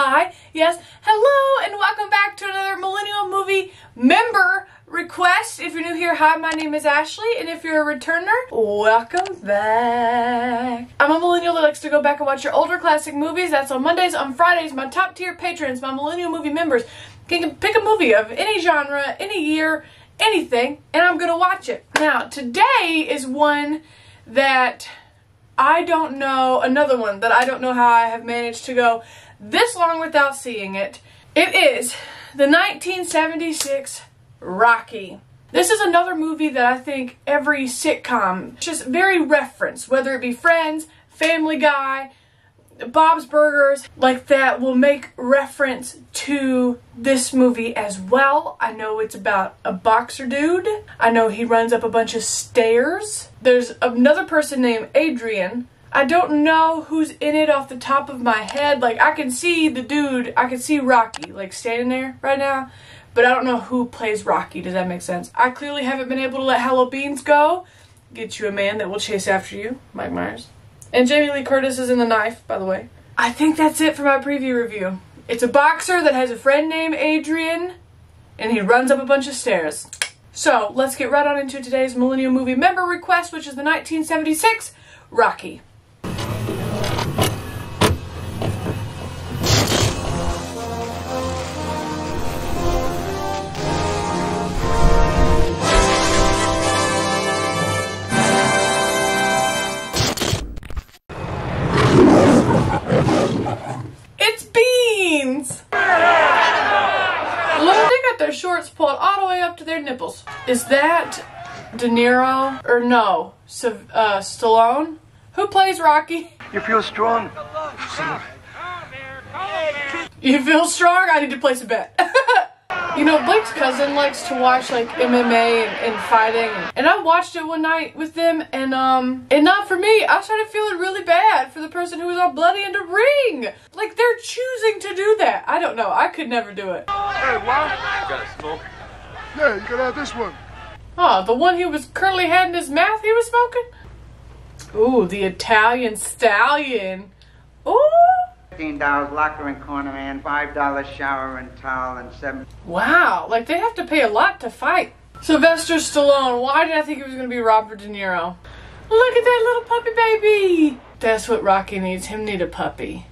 Hi, yes, hello, and welcome back to another Millennial Movie member request. If you're new here, hi, my name is Ashley, and if you're a returner, welcome back. I'm a millennial that likes to go back and watch your older classic movies. That's on Mondays. On Fridays, my top tier patrons, my Millennial Movie members, can pick a movie of any genre, any year, anything, and I'm gonna watch it. Now, today is one that I don't know, another one that I don't know how I have managed to go this long without seeing it. It is the 1976 Rocky. This is another movie that I think every sitcom just very reference, whether it be Friends, Family Guy, Bob's Burgers, like that will make reference to this movie as well. I know it's about a boxer dude. I know he runs up a bunch of stairs. There's another person named Adrian. I don't know who's in it off the top of my head. Like, I can see the dude, I can see Rocky, like, standing there right now. But I don't know who plays Rocky. Does that make sense? I clearly haven't been able to let Hallobeans go. Get you a man that will chase after you, Mike Myers. And Jamie Lee Curtis is in The Knife, by the way. I think that's it for my preview review. It's a boxer that has a friend named Adrian, and he runs up a bunch of stairs. So, let's get right on into today's Millennial Movie member request, which is the 1976 Rocky. De Niro? Or no, uh, Stallone? Who plays Rocky? You feel strong? You feel strong? I need to place a bet. you know, Blake's cousin likes to watch like MMA and, and fighting, and I watched it one night with them, and um, and not for me. I started feeling really bad for the person who was all bloody in the ring. Like they're choosing to do that. I don't know. I could never do it. Hey, what? Got a smoke? Yeah, you gotta have this one. Oh, the one he was currently had in his mouth. He was smoking. Ooh, the Italian stallion. Ooh. Fifteen dollars locker and corner man, five dollars shower and towel, and seven. Wow, like they have to pay a lot to fight. Sylvester Stallone, why did I think it was gonna be Robert De Niro? Look at that little puppy baby! That's what Rocky needs. Him need a puppy.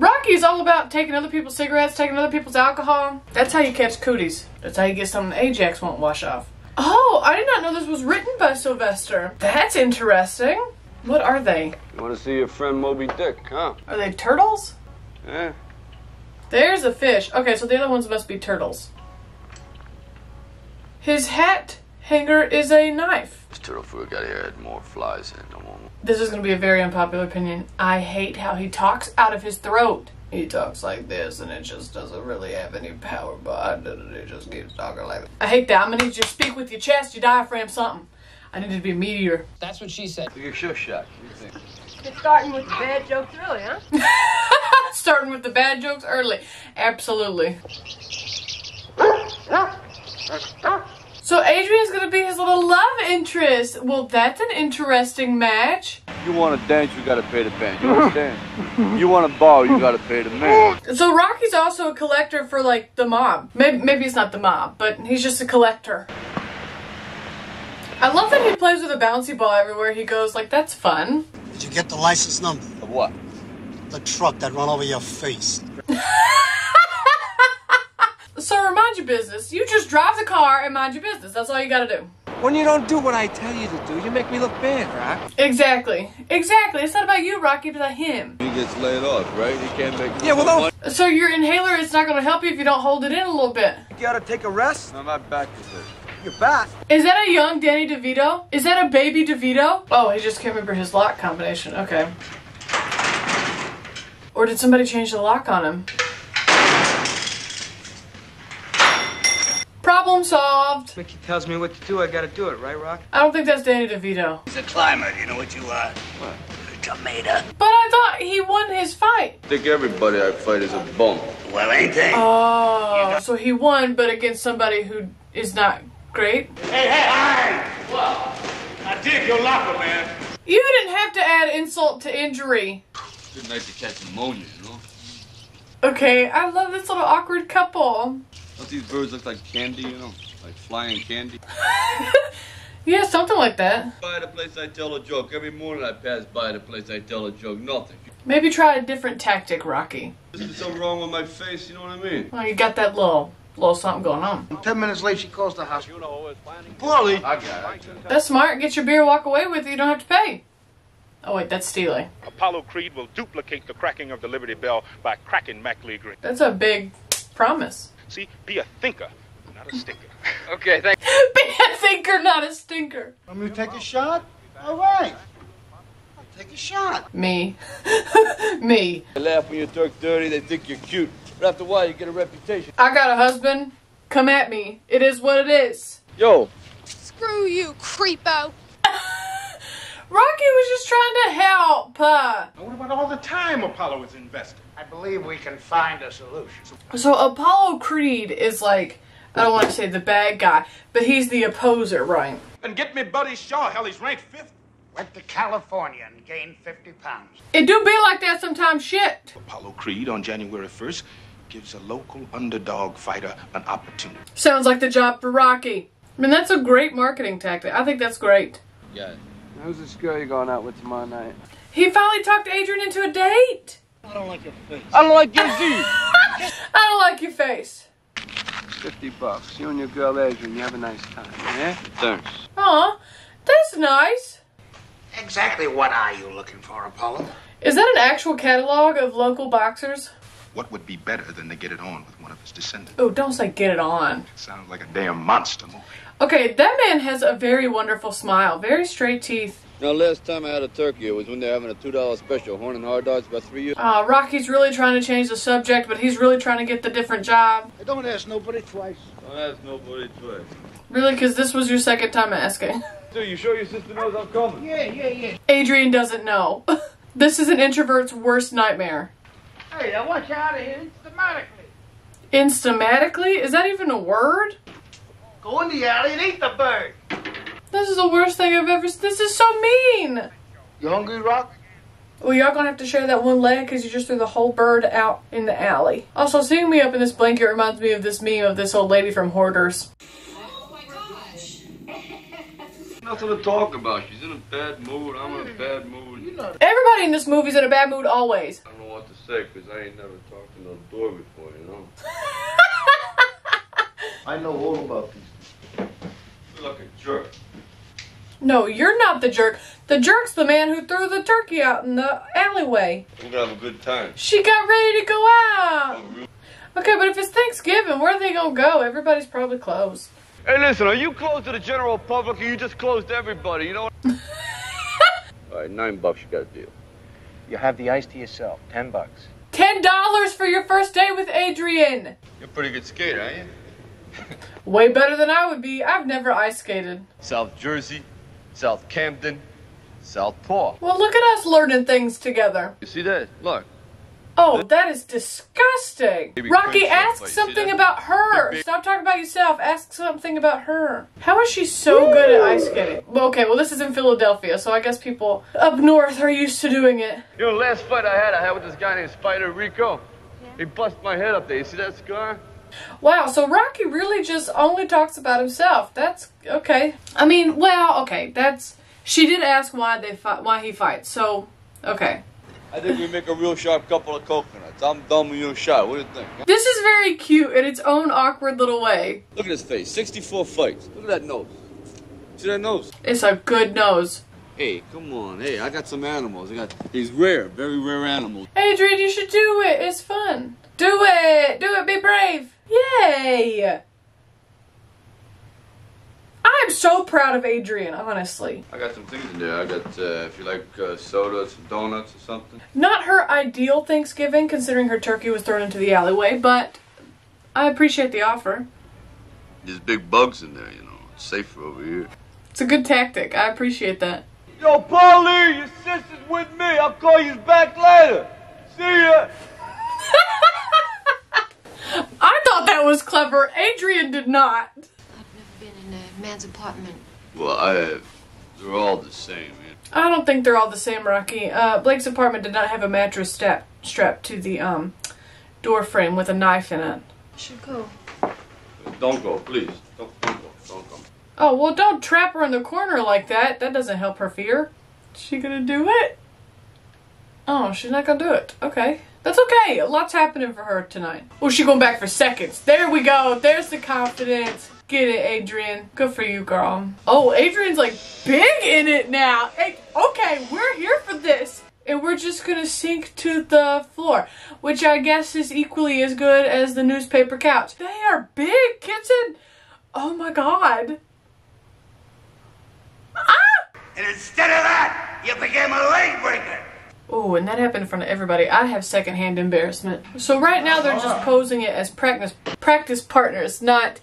Rocky's all about taking other people's cigarettes, taking other people's alcohol. That's how you catch cooties. That's how you get something Ajax won't wash off. Oh, I did not know this was written by Sylvester. That's interesting. What are they? You want to see your friend Moby Dick, huh? Are they turtles? Eh? There's a fish. Okay, so the other ones must be turtles. His hat hanger is a knife. This turtle food got here had more flies in it. No more. This is going to be a very unpopular opinion. I hate how he talks out of his throat. He talks like this and it just doesn't really have any power behind it and it just keeps talking like that. I hate that. I'm going to need you to speak with your chest, your diaphragm, something. I need to be a meteor. That's what she said. You're sure shot. What you think? It's starting with the bad jokes early, huh? Starting with the bad jokes early. Absolutely. So Adrian's gonna be his little love interest. Well, that's an interesting match. You want to dance, you gotta pay the band. You understand? you want to ball, you gotta pay the man. So Rocky's also a collector for like the mob. Maybe, maybe it's not the mob, but he's just a collector. I love that he plays with a bouncy ball everywhere he goes. Like that's fun. Did you get the license number? Of what? The truck that run over your face. So mind your business. You just drive the car and mind your business. That's all you gotta do. When you don't do what I tell you to do, you make me look bad, Rock. Exactly. Exactly. It's not about you, Rocky. It's about him. He gets laid off, right? He can't make. Yeah, well, no don't- So your inhaler is not gonna help you if you don't hold it in a little bit. You gotta take a rest. No, my back is hurt. You're back. Is that a young Danny DeVito? Is that a baby DeVito? Oh, he just can't remember his lock combination. Okay. Or did somebody change the lock on him? Problem solved. Mickey tells me what to do, I gotta do it, right, Rock? I don't think that's Danny DeVito. He's a climber. You know what you are? What? A tomato. But I thought he won his fight. I think everybody I fight is a bum. Well, ain't they? Oh, so he won, but against somebody who is not great. hey, hey! hey! Well, I dig your locker, man. You didn't have to add insult to injury. Good night to catch pneumonia, you know? Okay, I love this little awkward couple. Don't these birds look like candy, you know? Like flying candy? Yeah, something like that. By the place I tell a joke. Every morning I pass by the place I tell a joke. Nothing. Maybe try a different tactic, Rocky. There's something wrong with my face, you know what I mean? Well, you got that little, little something going on. Ten minutes late, she calls the hospital. Paulie! I got it. That's smart. Get your beer, walk away with it. You don't have to pay. Oh wait, that's Steely. Apollo Creed will duplicate the cracking of the Liberty Bell by cracking Mac Lee Green. That's a big promise. See, be a thinker, not a stinker. Okay, thank Be a thinker, not a stinker. Want me to take a shot? All right. I'll take a shot. Me. Me. They laugh when you talk dirty, they think you're cute. But after a while, you get a reputation. I got a husband. Come at me. It is what it is. Yo, Screw you, creepo. Rocky was just trying to help. Uh, What about all the time Apollo was invested? I believe we can find a solution. so Apollo Creed is like, I don't want to say the bad guy, but he's the opposer, right? And get me Buddy Shaw. Hell, he's ranked fifth. Went to California and gained 50 pounds. It do be like that sometimes. Shit. Apollo Creed on January 1st gives a local underdog fighter an opportunity. Sounds like the job for Rocky. I mean, that's a great marketing tactic. I think that's great. yeah. Who's this girl you're going out with tomorrow night? He finally talked Adrian into a date. I don't like your face. I don't like your G. I don't like your face. 50 bucks. You and your girl Adrian, you have a nice time, yeah? Thanks. Aw, that's nice. Exactly what are you looking for, Apollo? Is that an actual catalog of local boxers? What would be better than to get it on with one of his descendants? Oh, don't say get it on. Sounds like a damn monster movie. Okay, that man has a very wonderful smile, very straight teeth. Now, last time I had a turkey, it was when they were having a $2 special, Horn and Hardart, about three years. Uh, Rocky's really trying to change the subject, but he's really trying to get the different job. I don't ask nobody twice. Don't ask nobody twice. Really, because this was your second time asking. Dude, you sure your sister knows I'm coming? Yeah, yeah, yeah. Adrian doesn't know. this is an introvert's worst nightmare. Hey, now watch out of here systematically. Instamatically? Is that even a word? Go in the alley and eat the bird. This is the worst thing I've ever. seen. This is so mean. You hungry, Rock? Well, y'all gonna have to share that one leg because you just threw the whole bird out in the alley. Also, seeing me up in this blanket reminds me of this meme of this old lady from Hoarders. Oh my gosh! Nothing to talk about. She's in a bad mood. I'm in a bad mood. Everybody in this movie's in a bad mood always. I don't know what to say because I ain't never talked to no door before, you know? I know all about these. You're like a jerk. No, you're not the jerk. The jerk's the man who threw the turkey out in the alleyway. We're gonna have a good time. She got ready to go out. Oh, okay, but if it's Thanksgiving, where are they gonna go? Everybody's probably closed. Hey, listen, are you closed to the general public or you just closed to everybody, you know? What? All right, nine bucks, you got a deal. You have the ice to yourself. Ten bucks. Ten dollars for your first day with Adrian. You're a pretty good skater, aren't you? Way better than I would be. I've never ice skated. South Jersey, South Camden, South Paw. Well, look at us learning things together. You see that? Look. Oh, that is disgusting. Rocky, ask something about her. Stop talking about yourself. Ask something about her. How is she so good at ice skating? Okay, well, this is in Philadelphia, so I guess people up north are used to doing it. You know, last fight I had, I had with this guy named Spider Rico. He busted my head up there. You see that scar? Wow, so Rocky really just only talks about himself. That's okay. I mean, well, okay, that's. She did ask why they fight, why he fights. So, okay. I think we make a real sharp couple of coconuts. I'm dumb and you're shy. What do you think? huh? This is very cute in its own awkward little way. Look at his face. 64 fights. Look at that nose. See that nose? It's a good nose. Hey, come on. Hey, I got some animals. I got these rare, very rare animals. Adrian, you should do it. It's fun. Do it. Do it. Be brave. Yay. I'm so proud of Adrian, honestly. I got some things in there. I got, uh, if you like uh, soda, some donuts or something. Not her ideal Thanksgiving, considering her turkey was thrown into the alleyway, but I appreciate the offer. There's big bugs in there, you know. It's safer over here. It's a good tactic. I appreciate that. Yo, Paulie, your sister's with me. I'll call you back later. See ya. Thought that was clever. Adrian did not. I've never been in a man's apartment. Well, I have. They're all the same, man. I don't think they're all the same, Rocky. Uh, Blake's apartment did not have a mattress strap strapped to the um door frame with a knife in it. I Should go. Don't go, please. Don't, don't go. Don't come. Oh well, don't trap her in the corner like that. That doesn't help her fear. Is she gonna do it? Oh, she's not gonna do it. Okay. That's okay. A lot's happening for her tonight. Oh, she's going back for seconds. There we go. There's the confidence. Get it, Adrian. Good for you, girl. Oh, Adrian's like big in it now. Hey, okay, we're here for this. And we're just gonna sink to the floor, which I guess is equally as good as the newspaper couch. They are big, kitten. Oh my god. Ah! And instead of that, you became a leg breaker. Oh, and that happened in front of everybody. I have secondhand embarrassment. So right now they're just posing it as practice practice partners, not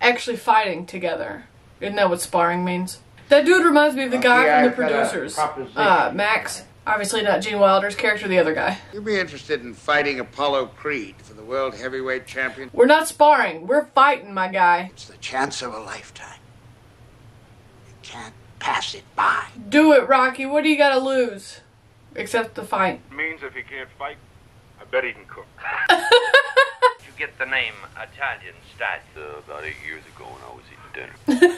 actually fighting together. Isn't that what sparring means? That dude reminds me of the guy Yeah, from the I've got a producers. Uh, Max. Obviously not Gene Wilder's character, the other guy. You'd be interested in fighting Apollo Creed for the World Heavyweight Champion? We're not sparring. We're fighting, my guy. It's the chance of a lifetime. You can't pass it by. Do it, Rocky. What do you gotta lose? Except the fight. Means if he can't fight, I bet he can cook. you get the name Italian stat? Uh, about eight years ago when I was eating dinner.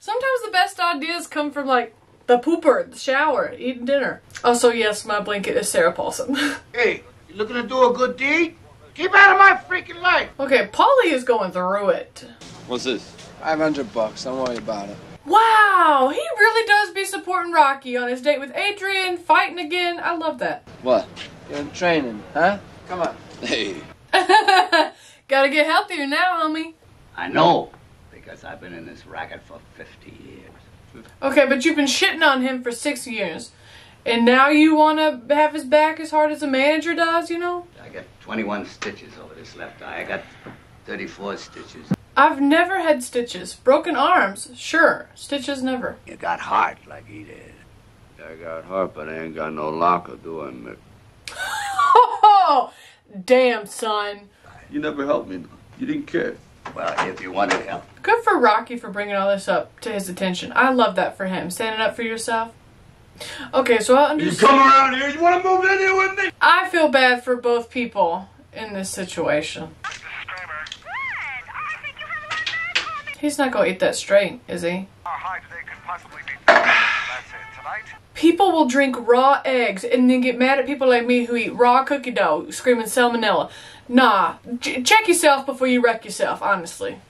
Sometimes the best ideas come from like the pooper, the shower, eating dinner. Also, yes, my blanket is Sarah Paulson. Hey, you looking to do a good deed? Keep out of my freaking life! okay, Paulie is going through it. What's this? 500 bucks. Don't worry about it. Wow, he really does be supporting Rocky on his date with Adrian, fighting again. I love that. What? You're in training, huh? Come on. Hey. Gotta get healthier now, homie. I know, because I've been in this racket for 50 years. Okay, but you've been shitting on him for six years. And now you want to have his back as hard as a manager does, you know? I got 21 stitches over this left eye. I got 34 stitches. I've never had stitches. Broken arms, sure. Stitches, never. You got heart like he did. I got heart, but I ain't got no locker, do I, Mick? Oh, damn, son. You never helped me. You didn't care. Well, if you wanted help. Good for Rocky for bringing all this up to his attention. I love that for him. Standing up for yourself. Okay, so I understand. You understand. come around here, you wanna move in here with me? I feel bad for both people in this situation. He's not gonna eat that straight, is he? Our high today could possibly be. That's it. Tonight, People will drink raw eggs and then get mad at people like me who eat raw cookie dough, screaming salmonella. Nah, ch- check yourself before you wreck yourself, honestly.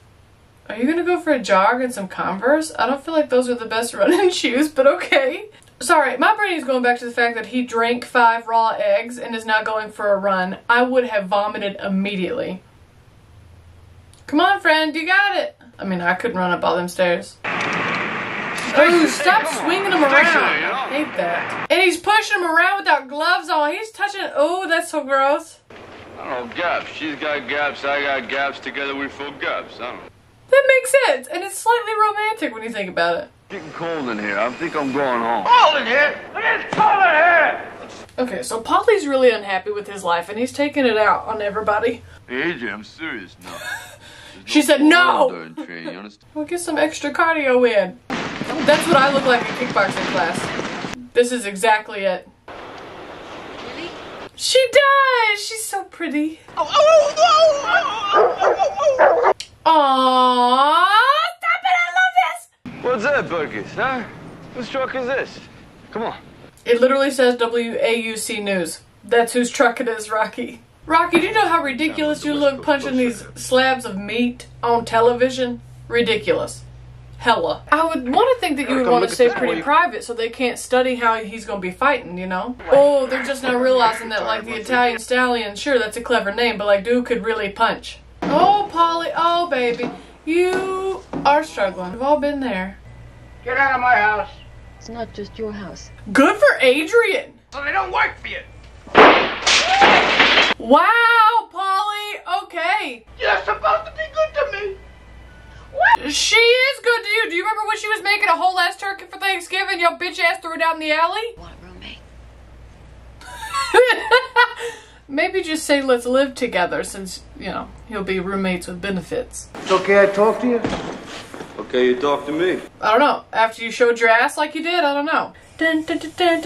Are you gonna go for a jog and some Converse? I don't feel like those are the best running shoes, but okay. Sorry, my brain is going back to the fact that he drank five raw eggs and is now going for a run. I would have vomited immediately. Come on, friend, you got it. I mean, I couldn't run up all them stairs. Oh, stop swinging him around. I hate that. And he's pushing him around without gloves on. He's touching. Oh, that's so gross. I don't know, gaps. She's got gaps, I got gaps. Together we fill gaps. I don't know. That makes sense, and it's slightly romantic when you think about it. Getting cold in here. I think I'm going home. Hold it here! It is cold in here! Okay, so Paulie's really unhappy with his life, and he's taking it out on everybody. Hey, AJ, I'm serious now. There's She said no! During training, you understand? We'll get some extra cardio in. That's what I look like in kickboxing class. This is exactly it. Really? She does! She's so pretty. Aww! Stop it! I love this! What's that, Burgess, huh? Whose truck is this? Come on. It literally says WAUC News. That's whose truck it is, Rocky. Rocky, do you know how ridiculous you look punching these slabs of meat on television? Ridiculous. Hella. I would want to think that you would want to stay pretty private so they can't study how he's going to be fighting, you know? Oh, they're just now realizing that, like, the Italian stallion, sure, that's a clever name, but, like, dude could really punch. Oh, Paulie, oh, baby. You are struggling. We've all been there. Get out of my house! It's not just your house. Good for Adrian! So they don't work for you! Wow, Paulie. Okay. You're supposed to be good to me! What? She is good to you. Do you remember when she was making a whole ass turkey for Thanksgiving? Your bitch ass threw it down the alley. Want a roommate? Maybe just say let's live together, since you know he'll be roommates with benefits. It's okay I talk to you? Okay, you talk to me. I don't know. After you showed your ass like you did, I don't know. Dun, dun, dun,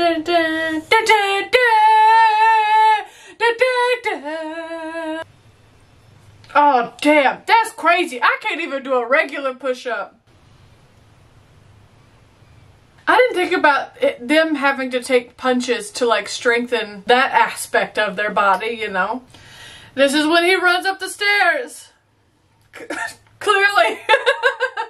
Oh, damn. That's crazy. I can't even do a regular push-up. I didn't think about it, them having to take punches to like strengthen that aspect of their body, you know. This is when he runs up the stairs. Clearly.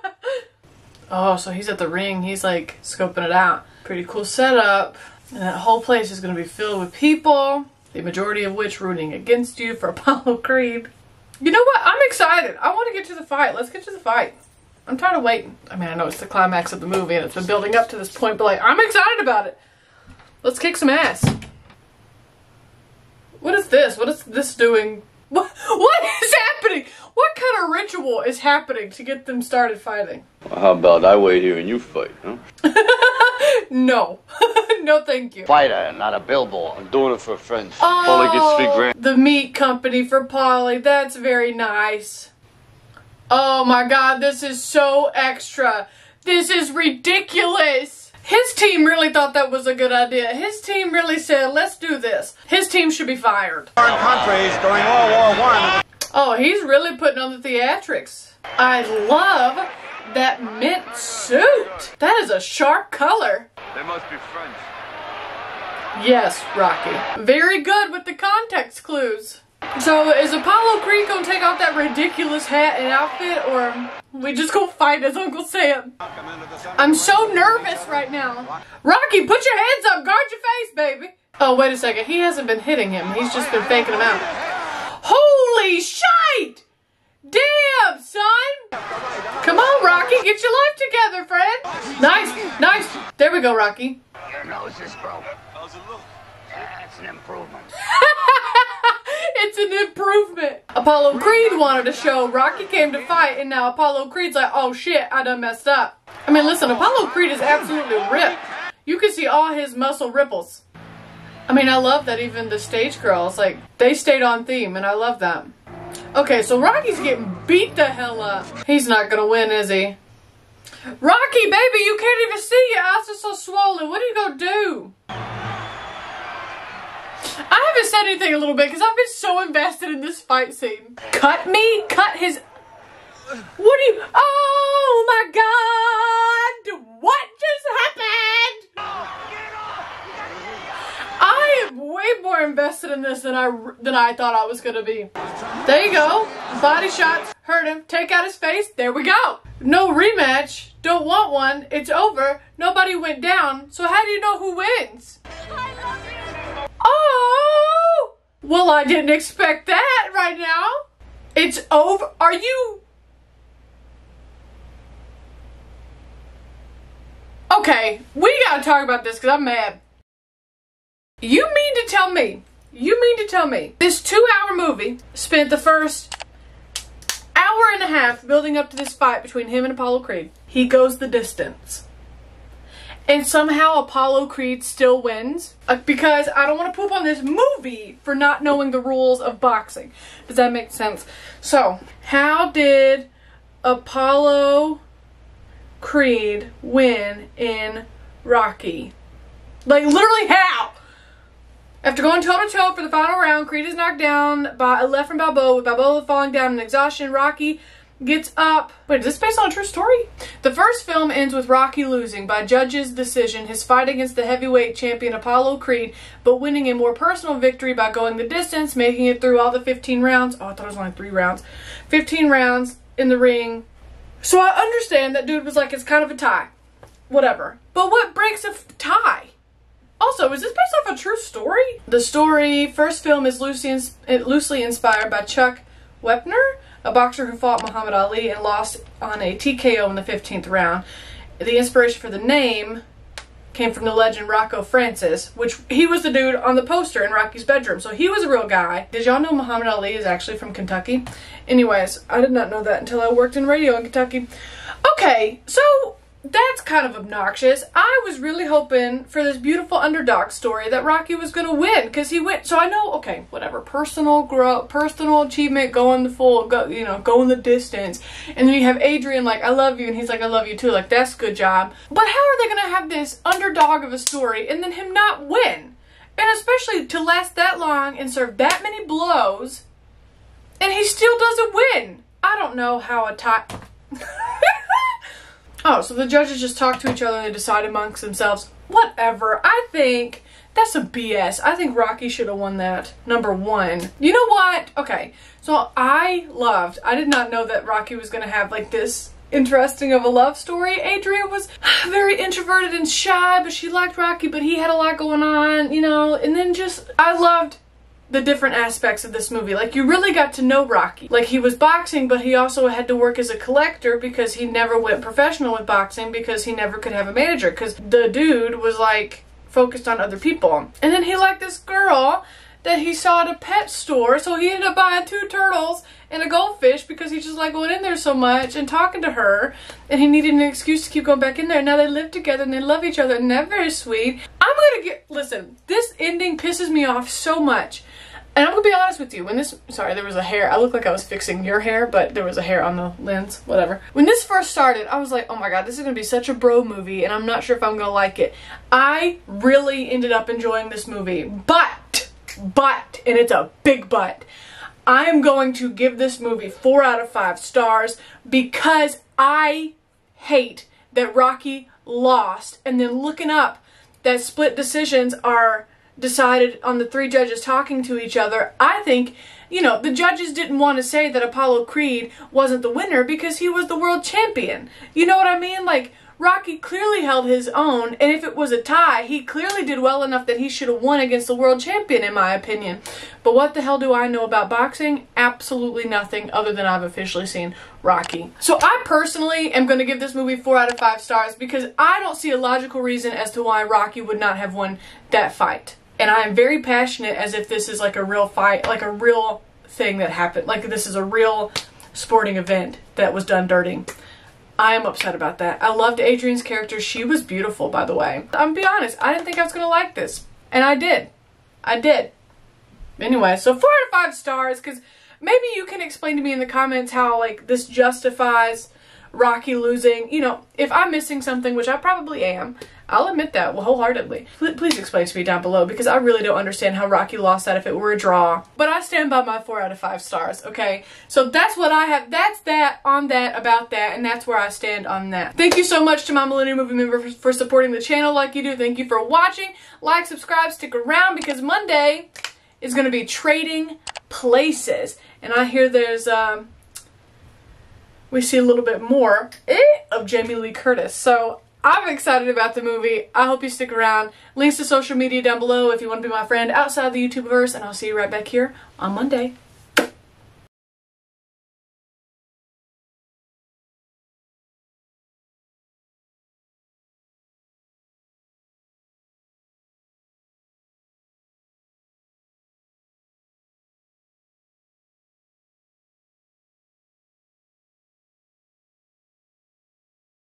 oh, so he's at the ring. He's like scoping it out. Pretty cool setup. And that whole place is going to be filled with people, the majority of which rooting against you for Apollo Creed. You know what? I'm excited. I want to get to the fight. Let's get to the fight. I'm tired of waiting. I mean, I know it's the climax of the movie and it's been building up to this point, but like, I'm excited about it. Let's kick some ass. What is this? What is this doing? What, what is happening? What kind of ritual is happening to get them started fighting? Well, how about I wait here and you fight, huh? no. no, thank you. Fighter, not a billboard. I'm doing it for friends. Oh, Only gets three oh, grand. The meat company for Paulie. That's very nice. Oh my god, this is so extra. This is ridiculous. His team really thought that was a good idea. His team really said, let's do this. His team should be fired. Foreign countries during World War One. Oh, he's really putting on the theatrics. I love that mint suit. That is a sharp color. They must be friends. Yes, Rocky. Very good with the context clues. So is Apollo Creed gonna take off that ridiculous hat and outfit or we just gonna fight as Uncle Sam? I'm so nervous right now. Rocky, put your hands up, guard your face, baby. Oh, wait a second. He hasn't been hitting him. He's just been faking him out. Holy shite! Damn, son! Come on, Rocky, get your life together, friend. Nice, nice. There we go, Rocky. Your nose is broke. That's an improvement. it's an improvement. Apollo Creed wanted a show. Rocky came to fight, and now Apollo Creed's like, oh shit, I done messed up. I mean, listen, Apollo Creed is absolutely ripped. You can see all his muscle ripples. I mean, I love that even the stage girls, like, they stayed on theme, and I love that. Okay, so Rocky's getting beat the hell up. He's not gonna win, is he? Rocky, baby, you can't even see. Your eyes are so swollen. What are you gonna do? I haven't said anything a little bit because I've been so invested in this fight scene. Cut me? Cut his... What do you... Oh my god! What just happened? I am way more invested in this than I than I thought I was gonna be. There you go. Body shots. Hurt him. Take out his face. There we go. No rematch. Don't want one. It's over. Nobody went down. So how do you know who wins? Oh! Well, I didn't expect that right now. It's over. Are you... Okay, we gotta talk about this because I'm mad. You mean to tell me, you mean to tell me, this two hour movie spent the first hour and a half building up to this fight between him and Apollo Creed. He goes the distance. And somehow Apollo Creed still wins. Uh, because I don't want to poop on this movie for not knowing the rules of boxing. Does that make sense? So, how did Apollo Creed win in Rocky? Like, literally how? After going toe to toe for the final round, Creed is knocked down by a left from Balboa, with Balboa falling down in exhaustion. Rocky gets up. Wait, is this based on a true story? The first film ends with Rocky losing by judge's decision his fight against the heavyweight champion Apollo Creed, but winning a more personal victory by going the distance, making it through all the 15 rounds. Oh, I thought it was only three rounds. 15 rounds in the ring. So I understand that dude was like, it's kind of a tie. Whatever. But what breaks a tie? Also, is this based off a true story? The story, first film, is loosely, ins loosely inspired by Chuck Wepner, a boxer who fought Muhammad Ali and lost on a TKO in the 15th round. The inspiration for the name came from the legend Rocco Francis, which he was the dude on the poster in Rocky's bedroom. So he was a real guy. Did y'all know Muhammad Ali is actually from Kentucky? Anyways, I did not know that until I worked in radio in Kentucky. Okay, so that's kind of obnoxious. I was really hoping for this beautiful underdog story that Rocky was going to win because he went. So I know, okay, whatever, personal growth, personal achievement, going the full, go, you know, going the distance. And then you have Adrian like, I love you, and he's like, I love you too. Like, that's good job. But how are they going to have this underdog of a story and then him not win? And especially to last that long and serve that many blows, and he still doesn't win. I don't know how a tie. Oh, so the judges just talk to each other and they decide amongst themselves. Whatever. I think that's a BS. I think Rocky should have won that. Number one. You know what? Okay. So I loved, I did not know that Rocky was going to have like this interesting of a love story. Adrian was very introverted and shy, but she liked Rocky, but he had a lot going on, you know, and then just, I loved the different aspects of this movie. Like, you really got to know Rocky. Like, he was boxing, but he also had to work as a collector because he never went professional with boxing because he never could have a manager because the dude was, like, focused on other people. And then he liked this girl that he saw at a pet store, so he ended up buying two turtles and a goldfish because he just liked going in there so much and talking to her, and he needed an excuse to keep going back in there. Now they live together and they love each other, and they're very sweet. I'm gonna get listen. This ending pisses me off so much. And I'm gonna be honest with you, when this, sorry, there was a hair, I looked like I was fixing your hair, but there was a hair on the lens, whatever. When this first started, I was like, oh my god, this is gonna be such a bro movie, and I'm not sure if I'm gonna like it. I really ended up enjoying this movie, but, but, and it's a big but, I am going to give this movie four out of five stars because I hate that Rocky lost, and then looking up that split decisions are decided on the three judges talking to each other, I think, you know, the judges didn't want to say that Apollo Creed wasn't the winner because he was the world champion. You know what I mean? Like, Rocky clearly held his own, and if it was a tie, he clearly did well enough that he should have won against the world champion, in my opinion. But what the hell do I know about boxing? Absolutely nothing other than I've officially seen Rocky. So I personally am going to give this movie 4 out of 5 stars because I don't see a logical reason as to why Rocky would not have won that fight and I am very passionate as if this is like a real fight, like a real thing that happened, like this is a real sporting event that was done dirty. I am upset about that. I loved Adrian's character. She was beautiful, by the way. I'm be honest, I didn't think I was to like this. And I did. I did. Anyway, so 4 out of 5 stars, because maybe you can explain to me in the comments how, like, this justifies Rocky losing. You know, if I'm missing something, which I probably am, I'll admit that wholeheartedly. Please explain to me down below because I really don't understand how Rocky lost that if it were a draw. But I stand by my 4 out of 5 stars, okay? So that's what I have. That's that on that about that and that's where I stand on that. Thank you so much to my Millennium Movie member for, for supporting the channel like you do. Thank you for watching. Like, subscribe, stick around because Monday is going to be Trading Places. And I hear there's... Um, we see a little bit more eh, of Jamie Lee Curtis. So I'm excited about the movie. I hope you stick around. Links to social media down below if you want to be my friend outside the YouTubeverse, and I'll see you right back here on Monday.